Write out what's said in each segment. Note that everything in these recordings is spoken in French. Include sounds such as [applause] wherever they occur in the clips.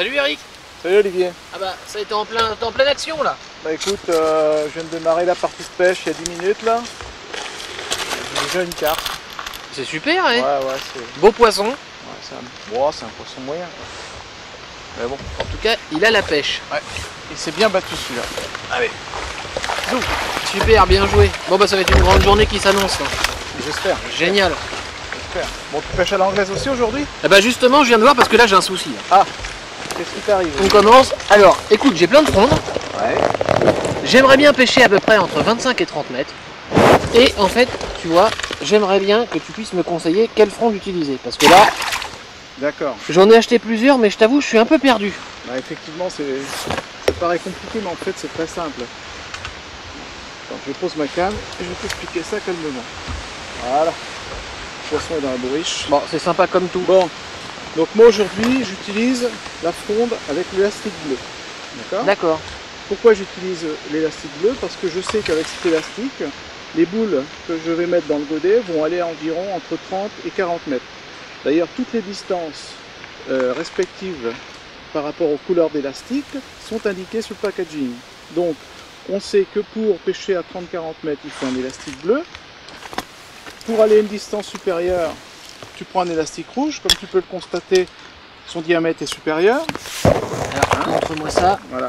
Salut Eric Salut Olivier. Ah bah ça a été en, plein, en pleine action là Bah écoute, euh, je viens de démarrer la partie de pêche il y a 10 minutes là. J'ai déjà une carte. C'est super hein Ouais ouais c'est Beau poisson. ouais, c'est un... c'est un poisson moyen. Mais bon. En tout cas, il a la pêche. Il s'est bien battu celui-là. Allez, Super, bien joué. Bon bah ça va être une grande journée qui s'annonce. là. j'espère, Génial. j'espère. Bon tu pêches à l'anglaise aussi aujourd'hui? Ah bah justement, je viens de voir parce que là j'ai un souci. là. Qu'est-ce qui t'arrive On commence. Alors, écoute, j'ai plein de frondes. Ouais. J'aimerais bien pêcher à peu près entre 25 et 30 mètres. Et en fait, tu vois, j'aimerais bien que tu puisses me conseiller quelle fronde utiliser. Parce que là, D'accord. j'en ai acheté plusieurs, mais je t'avoue, je suis un peu perdu. Bah effectivement c'est. Ça paraît compliqué mais en fait c'est très simple. Attends, je pose ma canne et je vais t'expliquer ça calmement. Voilà. Le poisson est dans la bourriche. Bon, c'est sympa comme tout. Bon, donc moi aujourd'hui j'utilise la fronde avec l'élastique bleu. D'accord? D'accord. Pourquoi j'utilise l'élastique bleu? Parce que je sais qu'avec cet élastique, les boules que je vais mettre dans le godet vont aller à environ entre 30 et 40 mètres. D'ailleurs, toutes les distances euh, respectives par rapport aux couleurs d'élastique sont indiquées sur le packaging. Donc, on sait que pour pêcher à 30-40 mètres, il faut un élastique bleu. Pour aller à une distance supérieure, tu prends un élastique rouge. Comme tu peux le constater, son diamètre est supérieur. Alors, montre-moi ça. Voilà.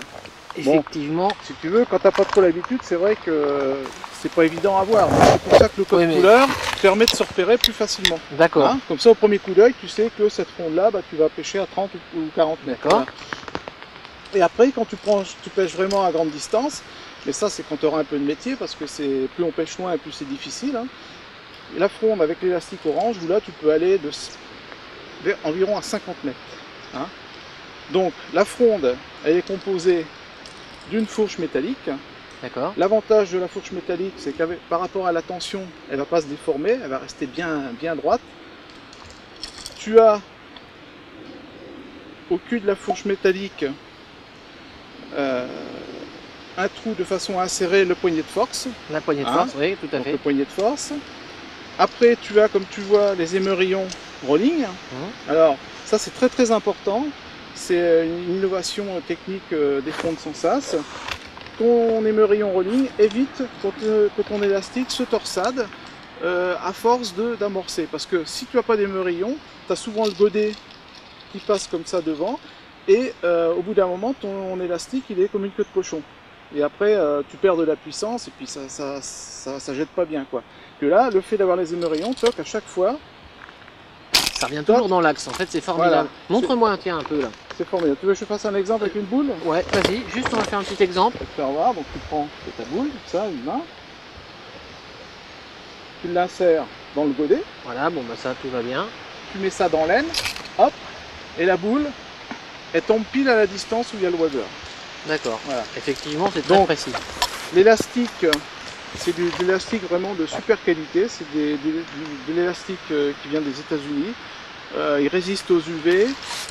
Bon. Effectivement. Si tu veux, quand t'as pas trop l'habitude, c'est vrai que c'est pas évident à voir. C'est pour ça que le code Oui, mais- couleur permet de se repérer plus facilement. D'accord. Hein Comme ça, au premier coup d'œil, tu sais que cette fronde-là, bah, tu vas pêcher à 30 ou ou 40 mètres. D'accord. Voilà. Et après, quand tu, prends, tu pêches vraiment à grande distance, mais ça, c'est quand tu auras un peu de métier, parce que c'est plus on pêche loin, plus c'est difficile. hein. La fronde avec l'élastique orange, où là, tu peux aller de vers environ à 50 mètres. hein. Donc, la fronde, elle est composée d'une fourche métallique. D'accord. L'avantage de la fourche métallique, c'est qu'avec par rapport à la tension, elle va pas se déformer, elle va rester bien, bien droite. Tu as au cul de la fourche métallique euh, un trou de façon à insérer le poignet de force, La poignée de Hein force, oui, tout à donc fait. le poignet de force. Après, tu as, comme tu vois, les émerillons rolling. Alors, ça c'est très très important. C'est une innovation technique euh, des fonds de sans sas. Ton émerillon rolling évite que ton- que ton élastique se torsade euh, à force d'amorcer. Parce que si tu n'as pas d'émerillon, tu as souvent le godet qui passe comme ça devant. Et euh, au bout d'un moment, ton élastique il est comme une queue de cochon. Et après, euh, tu perds de la puissance et puis ça, ça, ça, ça jette pas bien. quoi. Que là, le fait d'avoir les émerillons, toc, à chaque fois, Ça revient toujours dans l'axe, en fait, c'est formidable. Voilà. Montre-moi, tiens, un peu là. c'est formidable. Tu veux que je fasse un exemple avec une boule? Ouais, vas-y, juste on va faire un petit exemple. Faire voir. Donc tu prends ta boule, ça, une main. Tu l'insères dans le godet. Voilà, bon bah ça, tout va bien. Tu mets ça dans l'aine. Hop. Et la boule, elle tombe pile à la distance où il y a le water. D'accord. Voilà. Effectivement, c'est très Donc, précis. L'élastique, c'est de l'élastique vraiment de super qualité. C'est des- des- du- de l'élastique euh, qui vient des États-Unis. Euh, il résiste aux UV.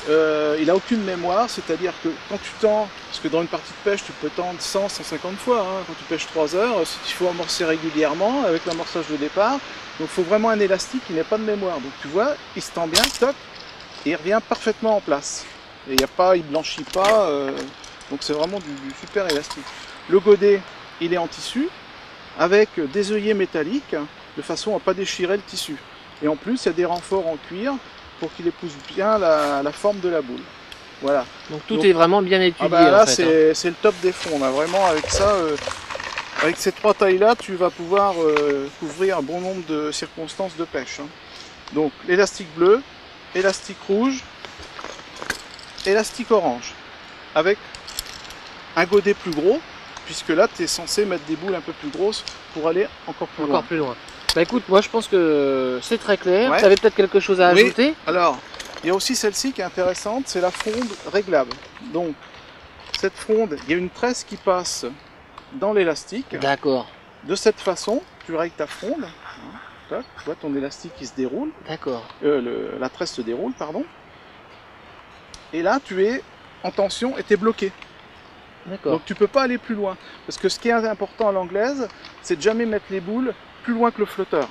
Euh, il a aucune mémoire, c'est-à-dire que quand tu tends, parce que dans une partie de pêche, tu peux tendre 100, 150 fois. hein, quand tu pêches 3 heures, il faut amorcer régulièrement avec l'amorçage de départ. Donc il faut vraiment un élastique qui n'ait pas de mémoire. Donc tu vois, il se tend bien, toc, et il revient parfaitement en place. Et il n'y a pas, il blanchit pas. euh, donc c'est vraiment du, du super élastique. Le godet, il est en tissu avec des œillets métalliques de façon à pas déchirer le tissu. Et en plus, il y a des renforts en cuir pour qu'il épouse bien la, la forme de la boule. Voilà. Donc tout donc- est vraiment bien étudié Ah bah là, hein. c'est le top des fonds. On a vraiment avec ça, euh, avec ces trois tailles-là, tu vas pouvoir euh, couvrir un bon nombre de circonstances de pêche. hein. Donc l'élastique bleu, élastique rouge, élastique orange, avec un godet plus gros, puisque là, tu es censé mettre des boules un peu plus grosses pour aller encore plus Encore loin. plus loin. Bah écoute, moi je pense que c'est très clair. Ouais. Tu avais peut-être quelque chose à Oui. ajouter Alors, il y a aussi celle-ci qui est intéressante, c'est la fronde réglable. Donc, cette fronde, il y a une tresse qui passe dans l'élastique. D'accord. De cette façon, tu règles ta fronde. hein, tu vois ton élastique qui se déroule, D'accord. euh, la tresse se déroule, pardon. Et là, tu es en tension et tu es bloqué. Donc tu peux pas aller plus loin. Parce que ce qui est important à l'anglaise, c'est de jamais mettre les boules plus loin que le flotteur.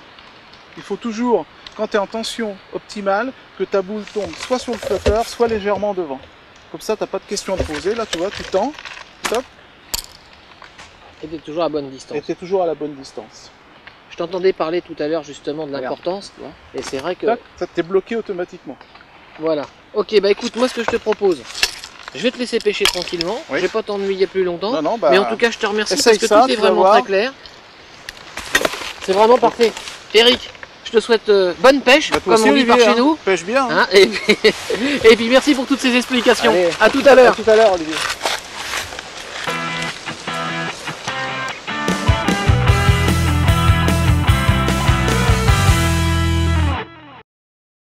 Il faut toujours, quand tu es en tension optimale, que ta boule tombe soit sur le flotteur, soit légèrement devant. Comme ça, t'as pas de questions à te poser. Là, tu vois, tu tends Et t'es toujours à bonne distance. et tu es toujours à la bonne distance. Je t'entendais parler tout à l'heure justement de l'importance. Tu. Et c'est vrai que. Tac, ça t'es bloqué automatiquement. Voilà. Ok, bah écoute, moi ce que je te propose, je vais te laisser pêcher tranquillement. Oui. Je vais pas t'ennuyer plus longtemps. Non, non, bah. Mais en tout cas, je te remercie parce que ça, tout est vraiment très clair. C'est vraiment parfait. Eric, je te souhaite euh, bonne pêche, bah, comme aussi, on dit par chez hein. nous. Pêche bien. hein. Hein, et, puis, [laughs] et puis merci pour toutes ces explications. Allez. À tout à À l'heure. tout à l'heure, Olivier.